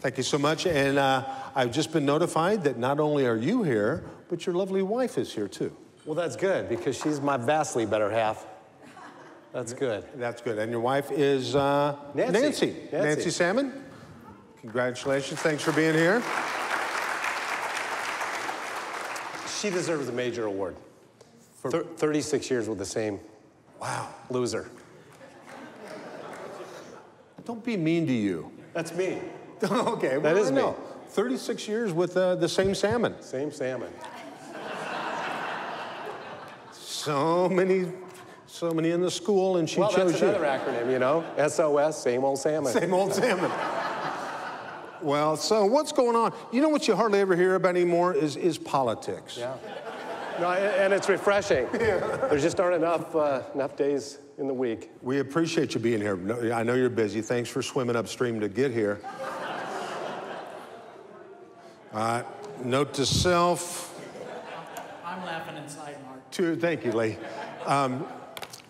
Thank you so much. And uh, I've just been notified that not only are you here, but your lovely wife is here too. Well, that's good because she's my vastly better half. That's good. That's good. And your wife is uh, Nancy. Nancy. Nancy. Nancy Salmon. Congratulations. Thanks for being here. She deserves a major award. Thir- 36 years with the same Wow. loser. Don't be mean to you. That's me. okay, well, is I me. 36 years with uh, the same salmon. Same salmon. So many, so many in the school, and she well, chose that's you. another acronym, you know? SOS, same old salmon. Same old salmon. well, so what's going on? You know what you hardly ever hear about anymore is, is politics. Yeah. No, and it's refreshing. There just aren't enough, uh, enough days in the week. We appreciate you being here. I know you're busy. Thanks for swimming upstream to get here. Uh, note to self. I'm laughing inside, Mark. To, thank you, Lee. Um,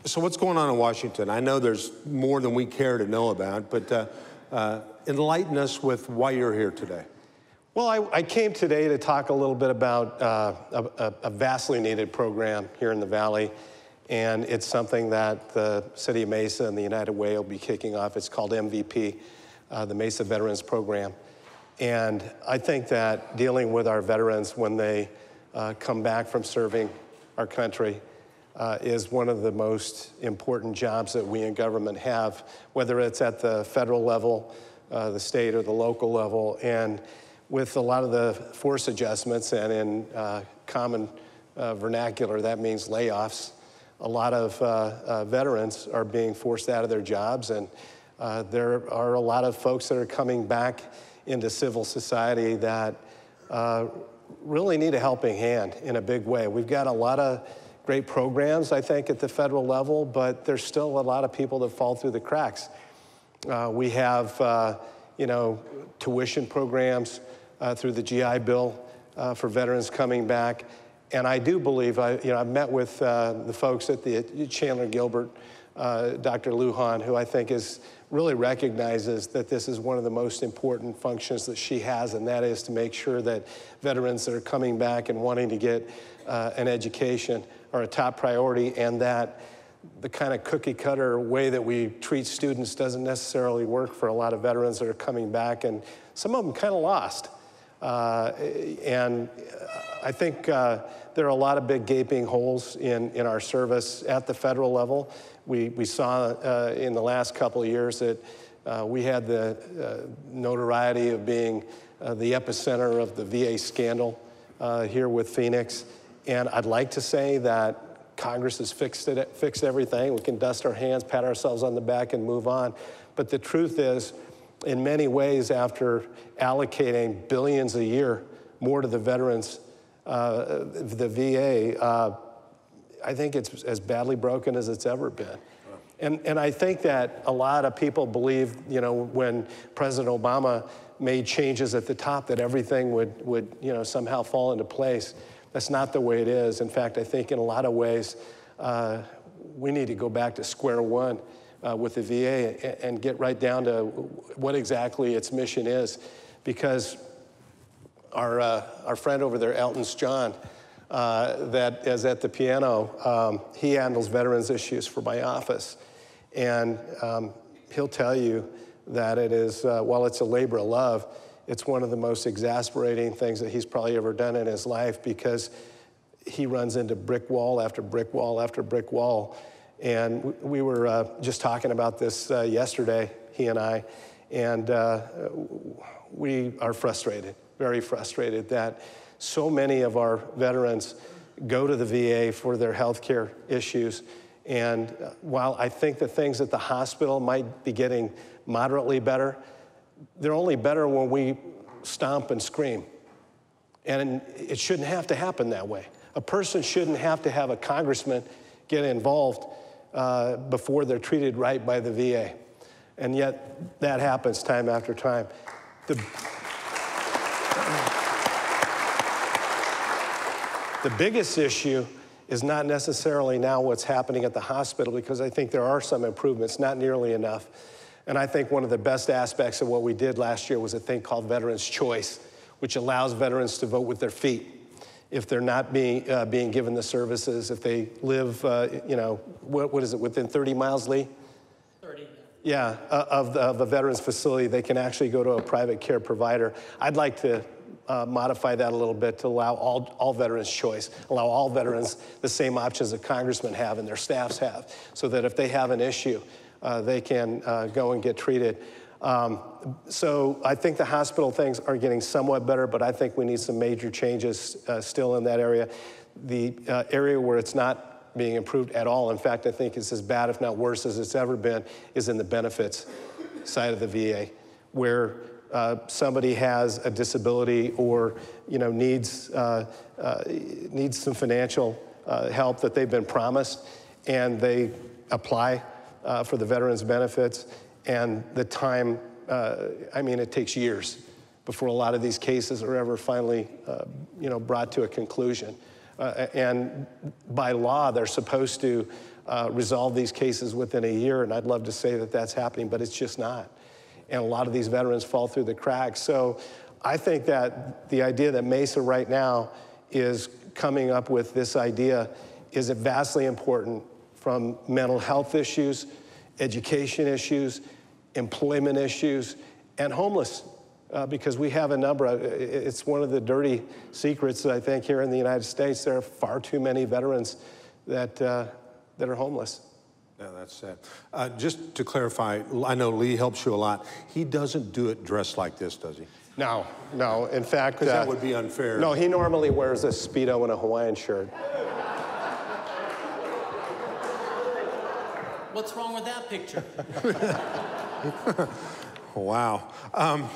so, what's going on in Washington? I know there's more than we care to know about, but uh, uh, enlighten us with why you're here today. Well, I, I came today to talk a little bit about uh, a, a- a vastly needed program here in the Valley, and it's something that the City of Mesa and the United Way will be kicking off. It's called MVP, uh, the Mesa Veterans Program. And I think that dealing with our veterans when they uh, come back from serving our country uh, is one of the most important jobs that we in government have, whether it's at the federal level, uh, the state, or the local level. And with a lot of the force adjustments and in uh, common uh, vernacular, that means layoffs. A lot of uh, veterans are being forced out of their jobs, and there are a lot of folks that are coming back into civil society that uh, really need a helping hand in a big way. We've got a lot of great programs, I think, at the federal level, but there's still a lot of people that fall through the cracks. Uh, we have, uh, you know, tuition programs uh, through the GI Bill uh, for veterans coming back. And I do believe, I, you know, I've met with uh, the folks at the Chandler Gilbert, uh, Dr. Lujan, who I think is really recognizes that this is one of the most important functions that she has, and that is to make sure that veterans that are coming back and wanting to get uh, an education are a top priority, and that the kind of cookie cutter way that we treat students doesn't necessarily work for a lot of veterans that are coming back, and some of them kind of lost. Uh, and I think uh, there are a lot of big gaping holes in, in our service at the federal level. We, we saw uh, in the last couple of years that uh, we had the uh, notoriety of being uh, the epicenter of the VA scandal uh, here with Phoenix. And I'd like to say that Congress has fixed it, fixed everything. We can dust our hands, pat ourselves on the back, and move on. But the truth is, in many ways, after allocating billions a year more to the veterans, uh, the VA, uh, I think it's as badly broken as it's ever been. And, and I think that a lot of people believe, you know, when President Obama made changes at the top, that everything would, would you know, somehow fall into place. That's not the way it is. In fact, I think in a lot of ways, uh, we need to go back to square one uh, with the VA and, and get right down to what exactly its mission is. Because our, uh, our friend over there, Elton's John, uh, that is at the piano, um, he handles veterans issues for my office. And um, he'll tell you that it is, uh, while it's a labor of love, it's one of the most exasperating things that he's probably ever done in his life because he runs into brick wall after brick wall after brick wall. And we were uh, just talking about this uh, yesterday, he and I, and uh, we are frustrated, very frustrated that so many of our veterans go to the VA for their health care issues. And uh, while I think the things at the hospital might be getting moderately better, they're only better when we stomp and scream. And it shouldn't have to happen that way. A person shouldn't have to have a congressman get involved uh, before they're treated right by the VA. And yet, that happens time after time. The, the biggest issue is not necessarily now what's happening at the hospital, because I think there are some improvements, not nearly enough. And I think one of the best aspects of what we did last year was a thing called Veterans Choice, which allows veterans to vote with their feet. If they're not being, uh, being given the services, if they live, uh, you know, what, what is it, within 30 miles, Lee? 30. Yeah, uh, of, the, of a veterans facility, they can actually go to a private care provider. I'd like to uh, modify that a little bit to allow all, all veterans choice, allow all veterans the same options that congressmen have and their staffs have, so that if they have an issue, uh, they can uh, go and get treated. Um, so I think the hospital things are getting somewhat better, but I think we need some major changes uh, still in that area. The uh, area where it's not being improved at all, in fact, I think it's as bad, if not worse, as it's ever been, is in the benefits side of the VA, where uh, somebody has a disability or you know needs uh, uh, needs some financial uh, help that they've been promised, and they apply uh, for the veterans benefits, and the time I mean it takes years before a lot of these cases are ever finally you know brought to a conclusion, and by law they're supposed to resolve these cases within a year, and I'd love to say that that's happening, but it's just not and a lot of these veterans fall through the cracks. So I think that the idea that Mesa right now is coming up with this idea is vastly important from mental health issues, education issues, employment issues, and homeless. Uh, because we have a number of, it's one of the dirty secrets I think here in the United States. There are far too many veterans that, uh, that are homeless. Yeah, that's sad. Uh, just to clarify, I know Lee helps you a lot. He doesn't do it dressed like this, does he? No, no. In fact, because uh, that would be unfair. No, he normally wears a speedo and a Hawaiian shirt. What's wrong with that picture? wow. Um,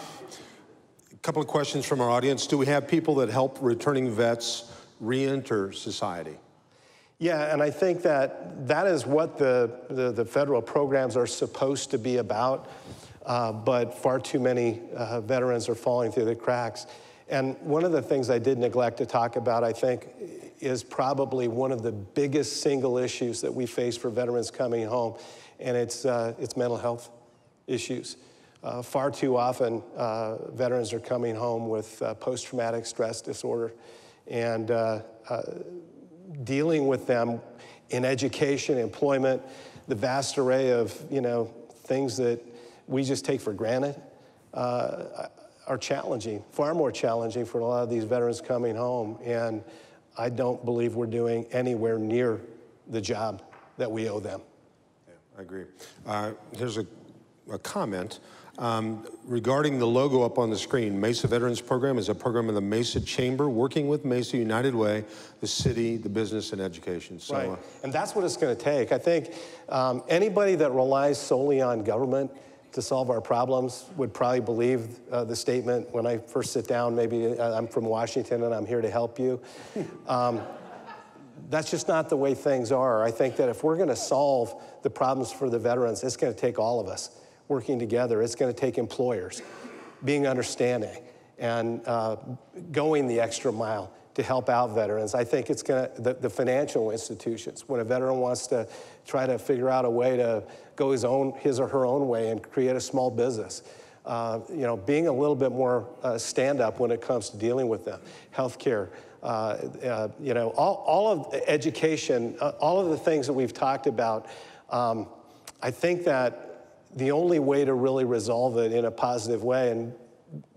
a couple of questions from our audience. Do we have people that help returning vets re-enter society? Yeah, and I think that that is what the, the, the federal programs are supposed to be about, uh, but far too many uh, veterans are falling through the cracks. And one of the things I did neglect to talk about, I think, is probably one of the biggest single issues that we face for veterans coming home, and it's, uh, it's mental health issues. Uh, far too often, uh, veterans are coming home with uh, post traumatic stress disorder. And dealing with them in education, employment, the vast array of you know things that we just take for granted uh, are challenging, far more challenging for a lot of these veterans coming home. And I don't believe we're doing anywhere near the job that we owe them. Yeah, I agree. Uh, here's a, a comment. Um, regarding the logo up on the screen, Mesa Veterans Program is a program of the Mesa Chamber working with Mesa United Way, the city, the business, and education. So, right. Uh, and that's what it's going to take. I think um, anybody that relies solely on government to solve our problems would probably believe uh, the statement when I first sit down, maybe uh, I'm from Washington and I'm here to help you. Um, that's just not the way things are. I think that if we're going to solve the problems for the veterans, it's going to take all of us working together. It's going to take employers being understanding and uh, going the extra mile to help out veterans. I think it's going to, the, the, financial institutions, when a veteran wants to try to figure out a way to go his own, his or her own way and create a small business. Uh, you know, being a little bit more uh, stand up when it comes to dealing with them. Healthcare, uh, uh you know, all, all of education, uh, all of the things that we've talked about. Um, I think that the only way to really resolve it in a positive way, and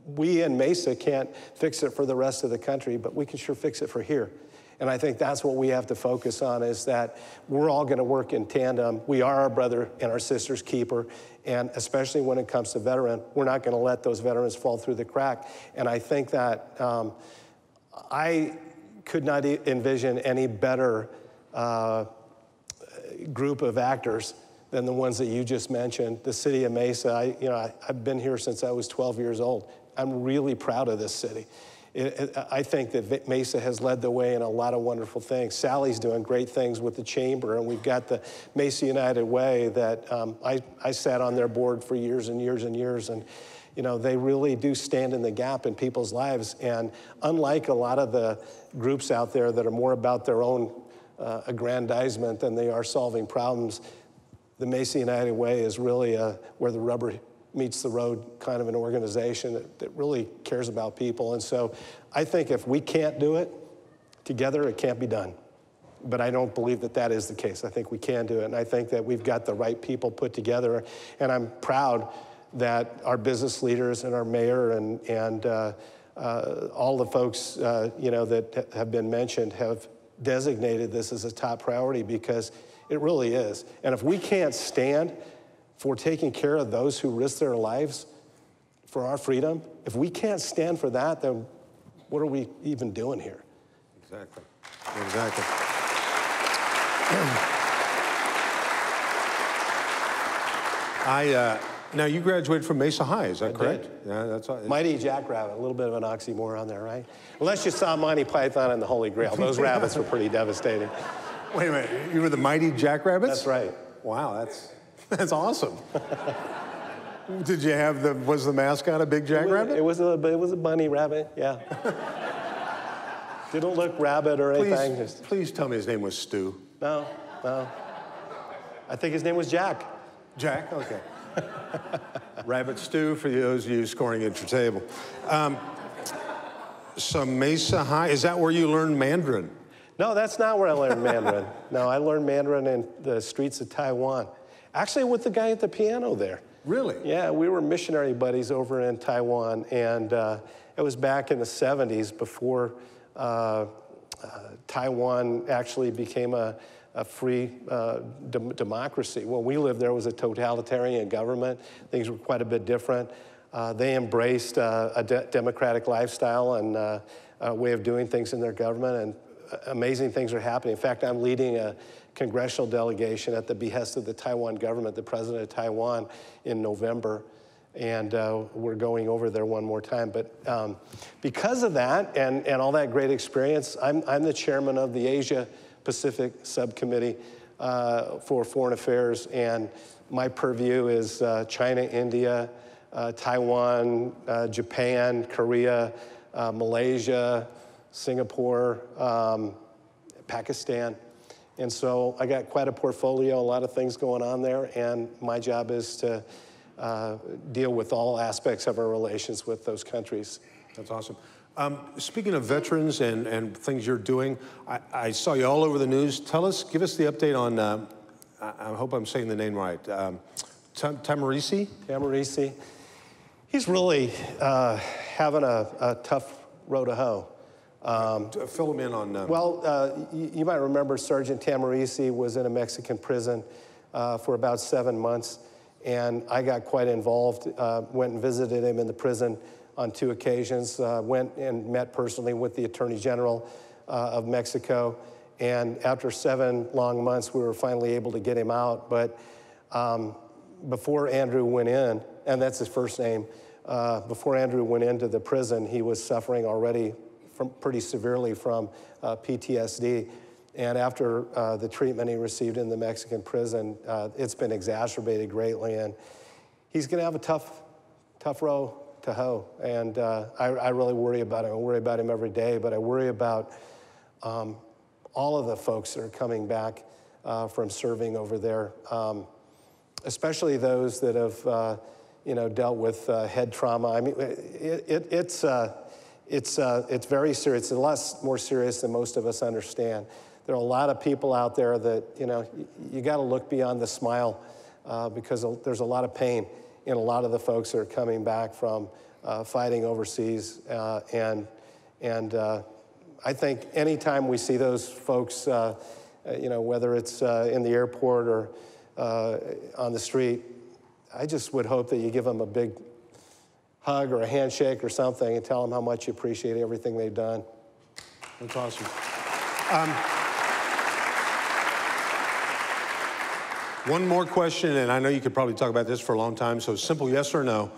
we in Mesa can't fix it for the rest of the country, but we can sure fix it for here. And I think that's what we have to focus on is that we're all going to work in tandem. We are our brother and our sister's keeper. And especially when it comes to veteran, we're not going to let those veterans fall through the crack. And I think that um, I could not envision any better uh, group of actors than the ones that you just mentioned. The city of Mesa, I, you know, I, have been here since I was 12 years old. I'm really proud of this city. It, it, I think that Mesa has led the way in a lot of wonderful things. Sally's doing great things with the chamber, and we've got the Mesa United Way that um, I, I sat on their board for years and years and years, and you know they really do stand in the gap in people's lives. And unlike a lot of the groups out there that are more about their own uh, aggrandizement than they are solving problems, the Mesa United Way is really a, where the rubber meets the road kind of an organization that, that really cares about people. And so I think if we can't do it together, it can't be done. But I don't believe that that is the case. I think we can do it. And I think that we've got the right people put together. And I'm proud that our business leaders and our mayor and, and uh, uh, all the folks uh, you know, that have been mentioned have designated this as a top priority because it really is. And if we can't stand for taking care of those who risk their lives for our freedom, if we can't stand for that, then what are we even doing here? Exactly. Exactly. I, uh, now you graduated from Mesa High, is that correct? did. Yeah, that's all. Mighty Jackrabbit, a little bit of an oxymoron there, right? Unless you saw Monty Python and the Holy Grail. Those rabbits were pretty devastating. Wait a minute, you were the mighty Jackrabbits? That's right. Wow, that's that's awesome. Did you have the was the mascot a big jackrabbit? It was a, it was a bunny rabbit, yeah. Didn't look rabbit or anything. Please, Just, please tell me his name was Stu. no, no. I think his name was Jack. Jack, okay. Rabbit stew for those of you scoring at your table. Um, so Mesa High, is that where you learned Mandarin? No, that's not where I learned Mandarin. no, I learned Mandarin in the streets of Taiwan. Actually, with the guy at the piano there. Really? Yeah, we were missionary buddies over in Taiwan, and uh, it was back in the 70s before uh, uh, Taiwan actually became a, a free uh, dem- democracy. When we lived there, it was a totalitarian government. Things were quite a bit different. Uh, they embraced uh, a de- democratic lifestyle and uh, a way of doing things in their government, and amazing things are happening. In fact, I'm leading a congressional delegation at the behest of the Taiwan government, the president of Taiwan, in November. And uh, we're going over there one more time. But um, because of that and, and all that great experience, I'm, I'm the chairman of the Asia Pacific Subcommittee uh, for Foreign Affairs. And my purview is uh, China, India, uh, Taiwan, uh, Japan, Korea, uh, Malaysia, Singapore, um, Pakistan. And so I got quite a portfolio, a lot of things going on there, and my job is to uh, deal with all aspects of our relations with those countries. That's awesome. Um, speaking of veterans and, and things you're doing, I, I saw you all over the news. Tell us, give us the update on, uh, I, I hope I'm saying the name right, um, Tam- Tahmooressi? Tahmooressi, he's really uh, having a, a tough road to hoe. Um, Fill him in on. Uh, Well, uh, you, you might remember Sergeant Tahmooressi was in a Mexican prison uh, for about seven months, and I got quite involved. Uh, went and visited him in the prison on two occasions. Uh, went and met personally with the Attorney General uh, of Mexico, and after seven long months, we were finally able to get him out. But um, before Andrew went in, and that's his first name, uh, before Andrew went into the prison, he was suffering already from pretty severely from uh, PTSD. And after uh, the treatment he received in the Mexican prison, uh, it's been exacerbated greatly. And he's going to have a tough, tough row to hoe. And uh, I, I, really worry about him. I worry about him every day, but I worry about um, all of the folks that are coming back uh, from serving over there, um, especially those that have, uh, you know, dealt with head trauma. I mean, it, it, it's it's, uh, it's very serious. It's a lot more serious than most of us understand. There are a lot of people out there that, you know, you, you got to look beyond the smile uh, because there's a lot of pain in a lot of the folks that are coming back from uh, fighting overseas. Uh, and and uh, I think anytime we see those folks, uh, you know, whether it's in the airport or on the street, I just would hope that you give them a big hug or a handshake or something and tell them how much you appreciate everything they've done. That's awesome. Um, one more question, and I know you could probably talk about this for a long time, so simple yes or no.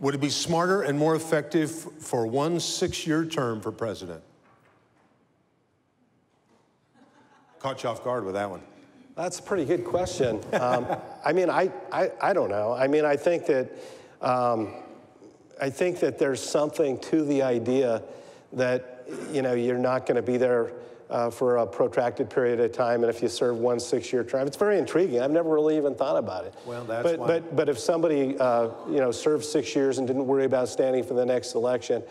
Would it be smarter and more effective for one six year term for president? Caught you off guard with that one. That's a pretty good question. Um, I mean, I, I, I, don't know. I mean, I think that. Um, I think that there's something to the idea that you know you're not going to be there uh, for a protracted period of time, and if you serve one six-year term, it's very intriguing. I've never really even thought about it. Well, that's but, why- But, but if somebody, uh, you know, served six years and didn't worry about standing for the next election,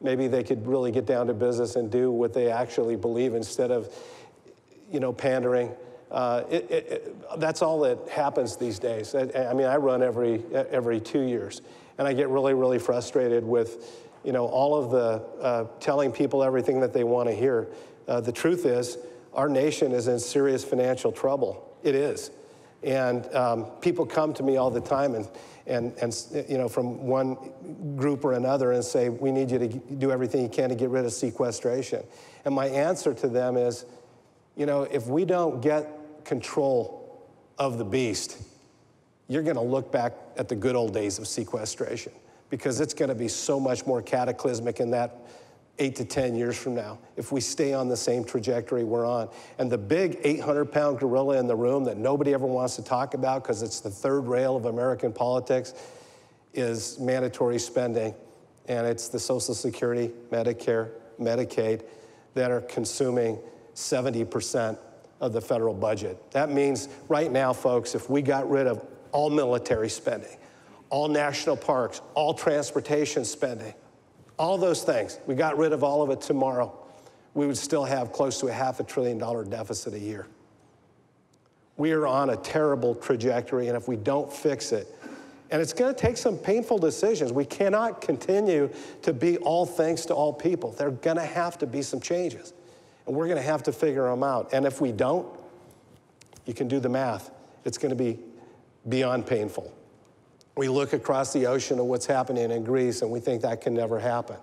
maybe they could really get down to business and do what they actually believe instead of, you know, pandering. Uh, it, it, it, that's all that happens these days. I, I mean, I run every every two years, and I get really, really frustrated with, you know, all of the uh, telling people everything that they want to hear. Uh, the truth is, our nation is in serious financial trouble. It is, and um, people come to me all the time and. And, and you know from one group or another and say we need you to do everything you can to get rid of sequestration and my answer to them is you know, if we don't get control of the beast, you're going to look back at the good old days of sequestration because it's going to be so much more cataclysmic in that eight to 10 years from now if we stay on the same trajectory we're on. And the big 800 pound gorilla in the room that nobody ever wants to talk about because it's the third rail of American politics is mandatory spending. And it's the Social Security, Medicare, Medicaid that are consuming 70% of the federal budget. That means right now, folks, if we got rid of all military spending, all national parks, all transportation spending, all those things, we got rid of all of it tomorrow, we would still have close to a half a trillion dollar deficit a year. We are on a terrible trajectory, and if we don't fix it, and it's going to take some painful decisions. We cannot continue to be all thanks to all people. There are going to have to be some changes. And we're going to have to figure them out. And if we don't, you can do the math. It's going to be beyond painful. We look across the ocean at what's happening in Greece and we think that can never happen.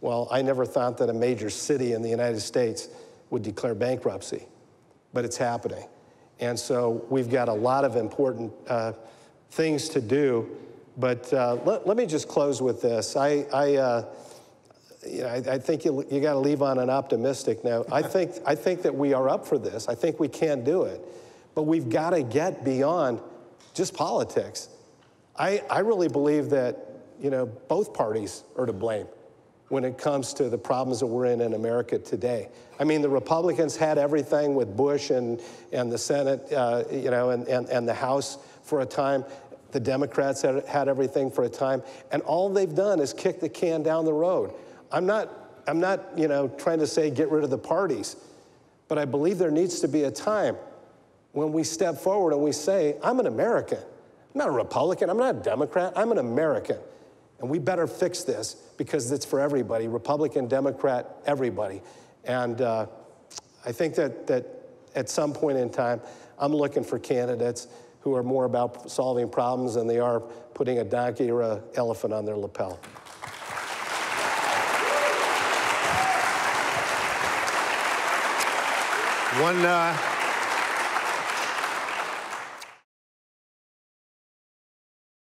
Well, I never thought that a major city in the United States would declare bankruptcy, but it's happening. And so we've got a lot of important uh, things to do. But uh, let, let, me just close with this. I, I uh, you know, I, I think you, you got to leave on an optimistic note. I think, I think that we are up for this. I think we can do it. But we've got to get beyond just politics. I, I really believe that, you know, both parties are to blame when it comes to the problems that we're in in America today. I mean, the Republicans had everything with Bush and, and the Senate, uh, you know, and, and, and the House for a time. The Democrats had, had everything for a time. And all they've done is kick the can down the road. I'm not, I'm not, you know, trying to say get rid of the parties, but I believe there needs to be a time when we step forward and we say, I'm an American. I'm not a Republican. I'm not a Democrat. I'm an American. And we better fix this because it's for everybody Republican, Democrat, everybody. And uh, I think that, that at some point in time, I'm looking for candidates who are more about solving problems than they are putting a donkey or an elephant on their lapel. One, uh,